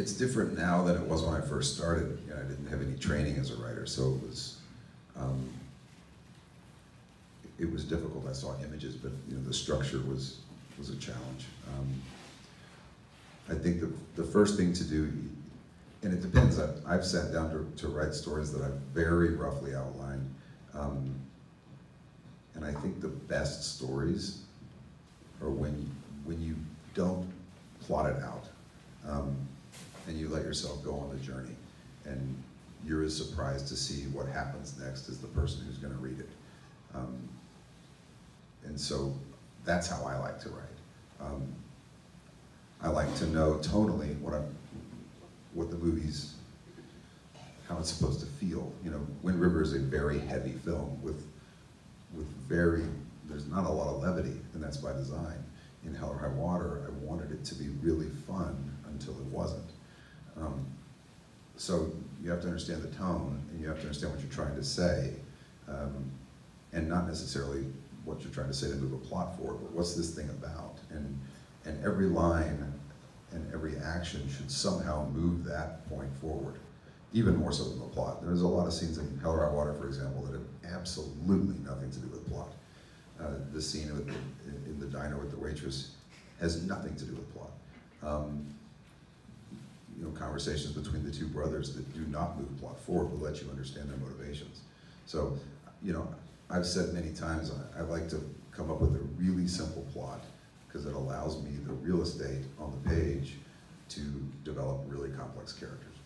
it's different now than it was when I first started. You know, I didn't have any training as a writer, so it was, um, it was difficult. I saw images, but you know, the structure was was a challenge. Um, I think the the first thing to do, and it depends. I, I've sat down to, to write stories that I've very roughly outlined, um, and I think the best stories are when when you don't plot it out, let yourself go on the journey, and you're as surprised to see what happens next as the person who's going to read it. Um, and so that's how I like to write. Um, I like to know tonally what I'm, what the movie's, how it's supposed to feel. You know, Wind River is a very heavy film with, with very, there's not a lot of levity, and that's by design. In Hell or High Water, I wanted it to be really fun until it wasn't. So you have to understand the tone, and you have to understand what you're trying to say, um, and not necessarily what you're trying to say to move a plot forward, but what's this thing about? And, and every line and every action should somehow move that point forward, even more so than the plot. There's a lot of scenes in Hell or High Water, for example, that have absolutely nothing to do with plot. Uh, the scene the, in the diner with the waitress has nothing to do with plot. Um, you know, conversations between the two brothers that do not move plot forward will let you understand their motivations. So, you know, I've said many times, I, I like to come up with a really simple plot because it allows me the real estate on the page to develop really complex characters.